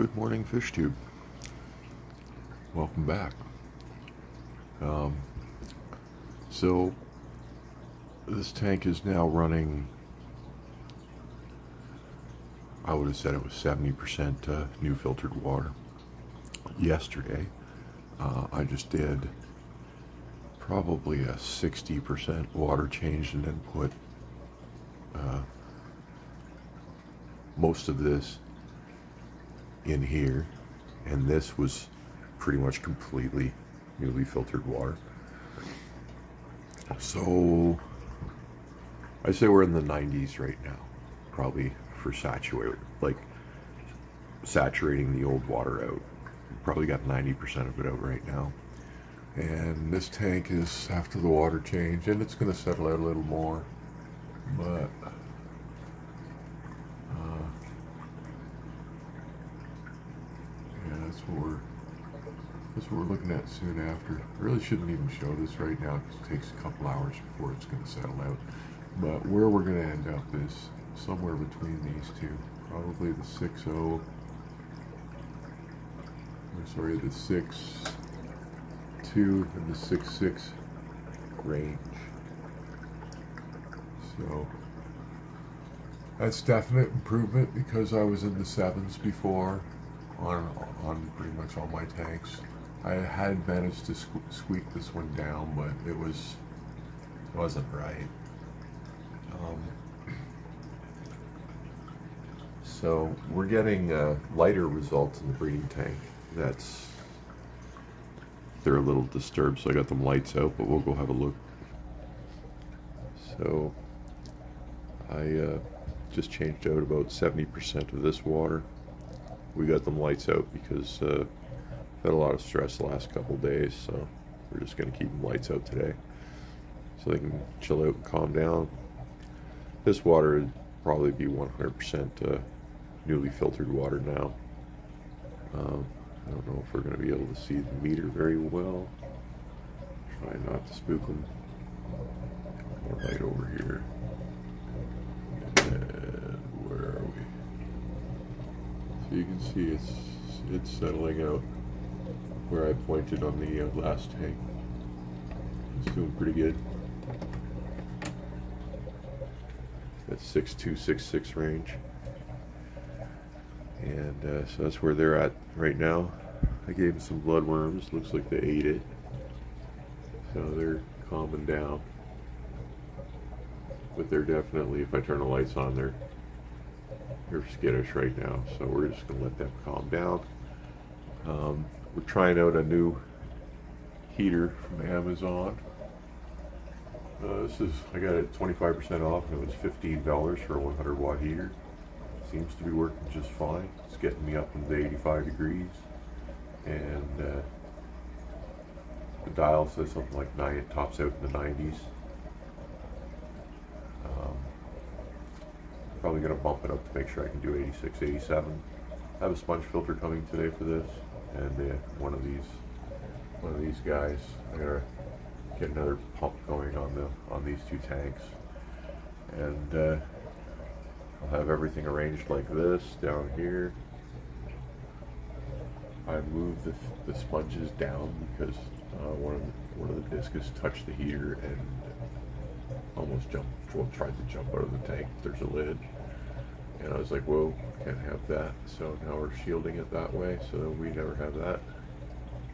good morning, FishTube. Welcome back. Um, so, this tank is now running, I would have said it was 70% uh, new filtered water. Yesterday, uh, I just did probably a 60% water change and then put uh, most of this in here and this was pretty much completely newly filtered water. So I say we're in the 90s right now probably for saturate like saturating the old water out. Probably got 90% of it out right now. And this tank is after the water change and it's going to settle out a little more but that's what we're that's what we're looking at soon after. I really shouldn't even show this right now because it takes a couple hours before it's going to settle out. But where we're going to end up is somewhere between these two. Probably the 6.0, or sorry, the 6.2 and the 6.6 range. So that's definite improvement because I was in the sevens before on, on pretty much all my tanks. I had managed to squeak this one down, but it was it wasn't right. Um, so we're getting uh, lighter results in the breeding tank. That's they're a little disturbed, so I got them lights out, but we'll go have a look. So I uh, just changed out about 70% of this water we got them lights out because uh, had a lot of stress the last couple days, so we're just going to keep them lights out today so they can chill out and calm down. This water would probably be 100% uh, newly filtered water now. Um, I don't know if we're going to be able to see the meter very well. Try not to spook them. More light over here. And where are we? So you can see it's it's settling out where I pointed on the uh, last tank. It's doing pretty good. That's 6266 range. And uh, so that's where they're at right now. I gave them some bloodworms. Looks like they ate it. So they're calming down. But they're definitely, if I turn the lights on, they're they're skittish right now, so we're just going to let them calm down. Um, we're trying out a new heater from Amazon. Uh, this is, I got it 25% off and it was $15 for a 100 watt heater. Seems to be working just fine. It's getting me up into 85 degrees. And uh, the dial says something like nine, it tops out in the 90s. Probably going to bump it up to make sure I can do 86, 87. I have a sponge filter coming today for this, and uh, one of these, one of these guys. I gotta get another pump going on the on these two tanks, and uh, I'll have everything arranged like this down here. I moved the, the sponges down because uh, one of the, one of the discus touched the heater and almost jumped, well, tried to jump out of the tank. There's a lid. And I was like, whoa, can't have that. So now we're shielding it that way so we never have that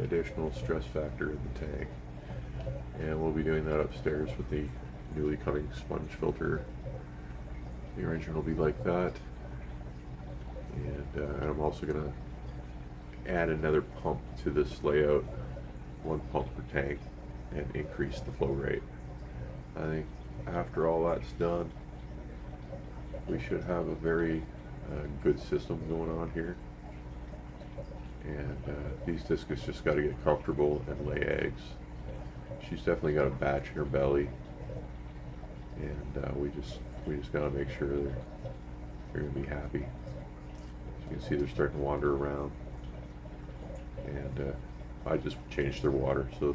additional stress factor in the tank. And we'll be doing that upstairs with the newly coming sponge filter. The arrangement will be like that. And, uh, and I'm also going to add another pump to this layout, one pump per tank, and increase the flow rate. I think after all that's done, we should have a very uh, good system going on here. And uh, these discus just got to get comfortable and lay eggs. She's definitely got a batch in her belly, and uh, we just we just got to make sure they're they're gonna be happy. As you can see, they're starting to wander around, and uh, I just changed their water, so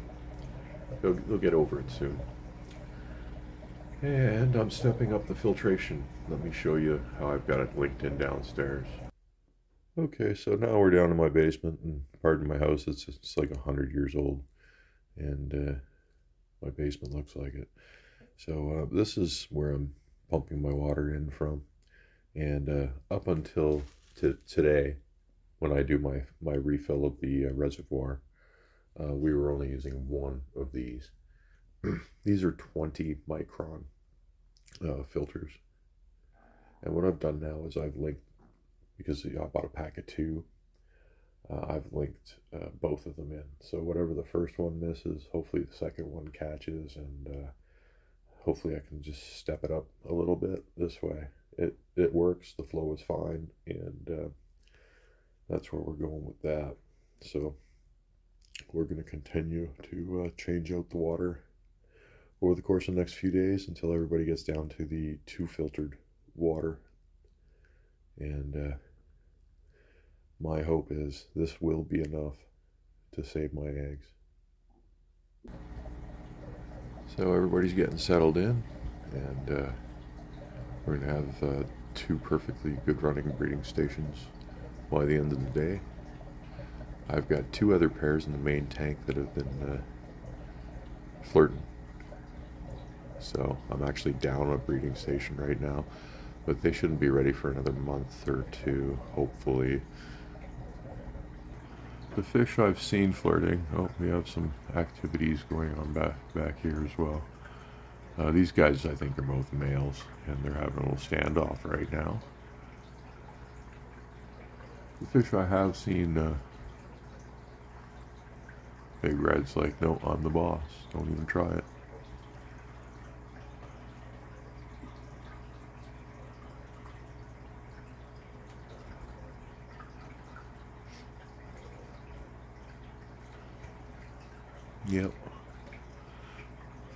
they'll, they'll get over it soon. And I'm stepping up the filtration. Let me show you how I've got it linked in downstairs. Okay, so now we're down in my basement, and pardon my house, it's, it's like a hundred years old, and uh, my basement looks like it. So uh, this is where I'm pumping my water in from, and uh, up until to today, when I do my my refill of the uh, reservoir, uh, we were only using one of these. these are 20 micron uh, filters, and what I've done now is I've linked because I bought a pack of two. Uh, I've linked uh, both of them in. So whatever the first one misses, hopefully the second one catches, and uh, hopefully I can just step it up a little bit this way. It it works. The flow is fine, and uh, that's where we're going with that. So we're going to continue to uh, change out the water over the course of the next few days until everybody gets down to the two filtered water and uh, my hope is this will be enough to save my eggs. So everybody's getting settled in, and uh, we're going to have uh, two perfectly good running breeding stations by the end of the day. I've got two other pairs in the main tank that have been uh, flirting. So I'm actually down a breeding station right now, but they shouldn't be ready for another month or two, hopefully. The fish I've seen flirting. Oh, we have some activities going on back back here as well. Uh, these guys, I think, are both males, and they're having a little standoff right now. The fish I have seen, uh, Big Red's like, no, I'm the boss. Don't even try it. Yep.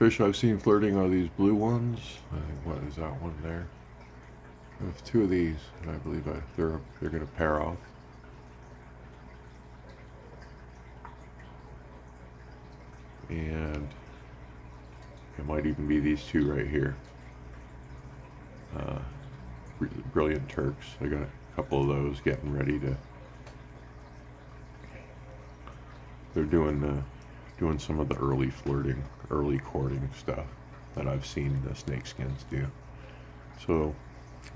Fish I've seen flirting are these blue ones. I think what is that one there? I have two of these, and I believe I, they're they're going to pair off. And it might even be these two right here. Uh, brilliant Turks. I got a couple of those getting ready to. They're doing. Uh, doing some of the early flirting, early courting stuff that I've seen the snakeskins do. So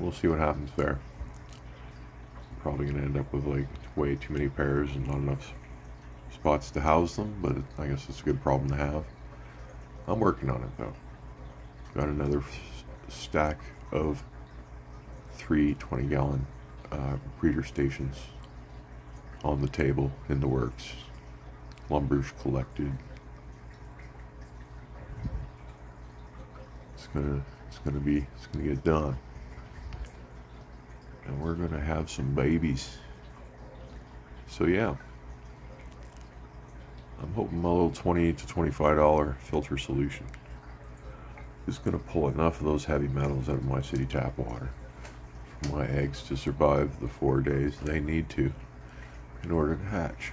we'll see what happens there. Probably gonna end up with like way too many pairs and not enough spots to house them, but I guess it's a good problem to have. I'm working on it though. Got another stack of three 20 gallon uh, breeder stations on the table in the works lumber's collected. It's gonna it's gonna be it's gonna get done. And we're gonna have some babies. So yeah. I'm hoping my little 20 to $25 filter solution is going to pull enough of those heavy metals out of my city tap water for my eggs to survive the four days they need to in order to hatch.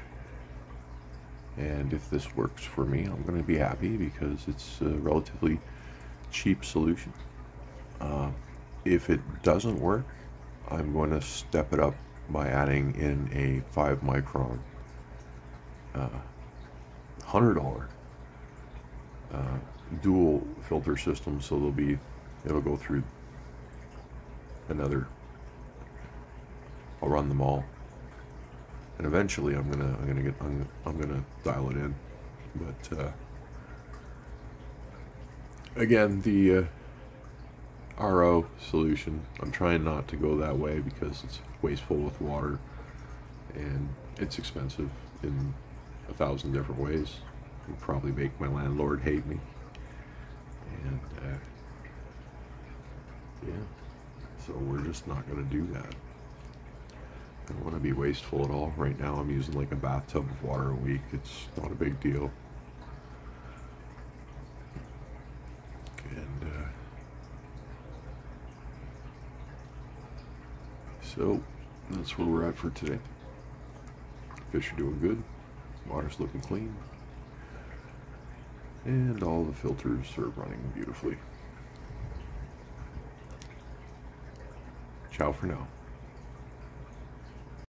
And if this works for me, I'm going to be happy because it's a relatively cheap solution. Uh, if it doesn't work, I'm going to step it up by adding in a 5 micron uh, $100 uh, dual filter system so they'll be it'll go through another I'll run them all and eventually I'm gonna I'm gonna get I'm, I'm gonna dial it in. But uh, again the uh, RO solution I'm trying not to go that way because it's wasteful with water and it's expensive in a thousand different ways. It'll probably make my landlord hate me. And uh, yeah. So we're just not gonna do that I don't want to be wasteful at all. Right now I'm using like a bathtub of water a week. It's not a big deal. And uh, so that's where we're at for today. Fish are doing good. Water's looking clean. And all the filters are running beautifully. Ciao for now.